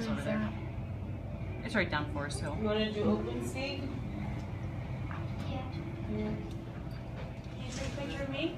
is over there. It's right down Forest Hill. You wanna do open skate? Yeah. Can you take a picture of me?